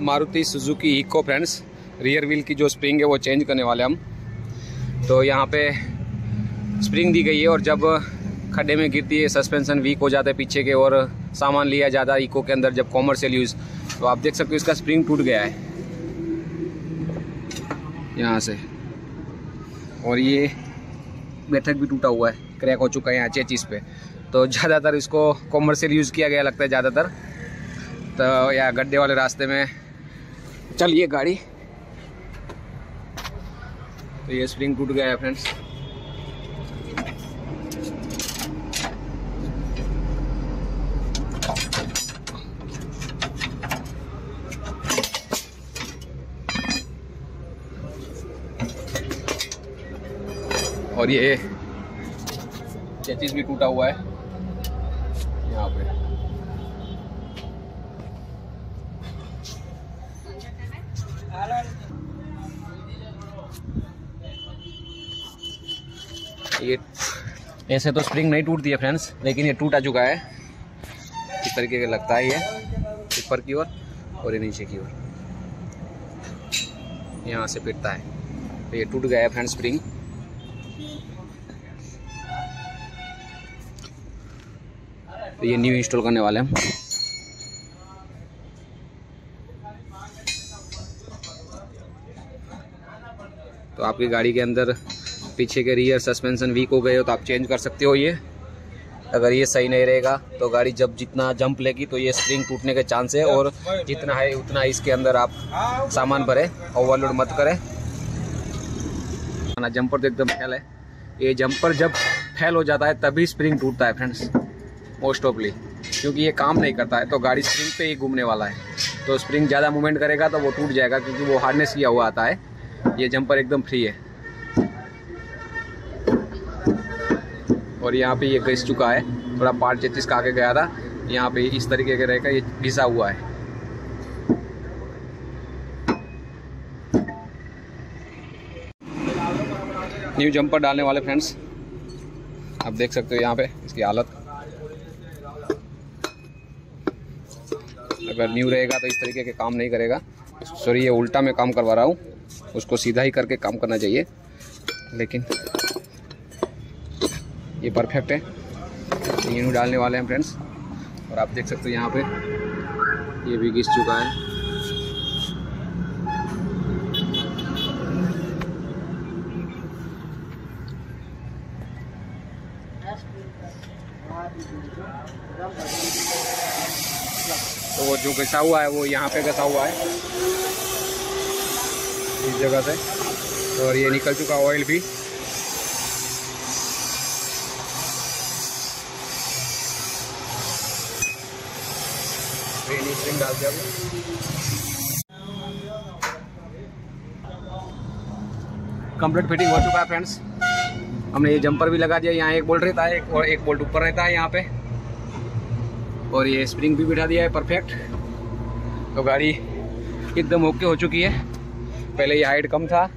Maruti Suzuki Eeco friends rear wheel की जो spring है, वो चेंज करने वाले हम। तो यहाँ पे स्प्रिंग दी गई है और जब खड्डे में गिरती है सस्पेंशन वीक हो जाता है पीछे के और सामान लिया जाता है इको के अंदर जब कॉमर्शियल यूज़ तो आप देख सकते हो इसका स्प्रिंग टूट गया है। यहाँ से। और ये बैठक भी टूटा हुआ है क्रैक हो चुका है यहाँ चेचिस पे। तो ज़्यादातर इसको कॉमर्शियल यूज़ किया गया, लगता है ज़्यादातर। तो या गड्ढे वाले रास्ते में चलिए गाड़ी। तो ये स्प्रिंग टूट गया है फ्रेंड्स और ये चेचिस भी टूटा हुआ है। यहाँ पे। ये ऐसे तो स्प्रिंग नहीं टूटती है फ्रेंड्स लेकिन ये टूटा चुका है। इस तरीके का लगता है ये ऊपर की ओर और, ये नीचे की ओर। यहाँ से पिटता है। तो ये टूट गया है फ्रेंड्स स्प्रिंग तो ये न्यू इंस्टॉल करने वाले हम तो आपकी गाड़ी के अंदर पीछे के रियर सस्पेंशन वीक हो गए हो तो आप चेंज कर सकते हो ये। अगर ये सही नहीं रहेगा तो गाड़ी जब जितना जंप लेगी तो ये स्प्रिंग टूटने के चांस है और जितना है, उतना इसके अंदर आप सामान भरें ओवरलोड मत करें। जंपर तो एकदम फैल है। ये जंपर जब फैल हो जाता है, तभी स्प्रिंग टूटता है फ्रेंड्स मोस्ट ऑफली क्योंकि ये काम नहीं करता है तो गाड़ी स्प्रिंग पे ही घूमने वाला है। तो स्प्रिंग ज़्यादा मूवमेंट करेगा तो वो टूट जाएगा, क्योंकि वो हार्डनेस किया हुआ आता है। ये जंपर एकदम फ्री है। और यहाँ पे ये घिस चुका है। थोड़ा पार्ट चेचिस का आगे गया था। यहाँ पे इस तरीके का रहेगा ये घिसा हुआ है। न्यू जंपर डालने वाले फ्रेंड्स आप देख सकते हो यहाँ पे इसकी हालत। अगर न्यू रहेगा तो इस तरीके के काम नहीं करेगा। सॉरी ये उल्टा मैं काम करवा रहा हूँ। उसको सीधा ही करके काम करना चाहिए। लेकिन ये परफेक्ट है। ये न्यू डालने वाले हैं फ्रेंड्स और आप देख सकते हो यहाँ पे, ये भी घिस चुका है। तो वो जो घसा हुआ है, वो यहाँ पे घसा हुआ है। इस जगह से। और ये निकल चुका ऑयल भी। स्प्रिंग डाल दिया कंप्लीट फिटिंग हो चुका है फ्रेंड्स हमने ये जंपर भी लगा दिया, यहाँ एक बोल्ट रहता है, एक और एक बोल्ट ऊपर रहता है यहाँ पे. और ये स्प्रिंग भी बिठा दिया है परफेक्ट तो गाड़ी एकदम ओके हो चुकी है. पहले ये हाइट कम था,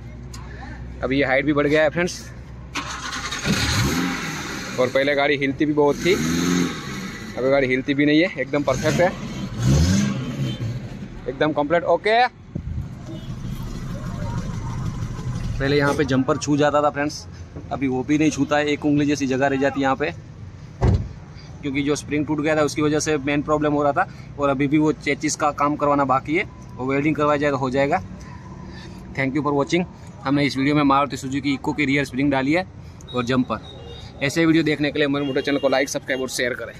अभी ये हाइट भी बढ़ गया है फ्रेंड्स और पहले गाड़ी हिलती भी बहुत थी, अभी गाड़ी हिलती भी नहीं है, एकदम परफेक्ट है. एकदम कंप्लीट ओके पहले यहाँ पे जंपर छू जाता था फ्रेंड्स अभी वो भी नहीं छूता है, एक उंगली जैसी जगह रह जाती है यहाँ पे. क्योंकि जो स्प्रिंग टूट गया था, उसकी वजह से मेन प्रॉब्लम हो रहा था. और अभी भी वो चेचिस का काम करवाना बाकी है. वो वेल्डिंग करवाया जाए तो हो जाएगा. थैंक यू फॉर वॉचिंग हमने इस वीडियो में मारुति सुजुकी इको की रियर स्प्रिंग डाली है और जंपर ऐसे वीडियो देखने के लिए मेरे मोटर चैनल को लाइक सब्सक्राइब और शेयर करें.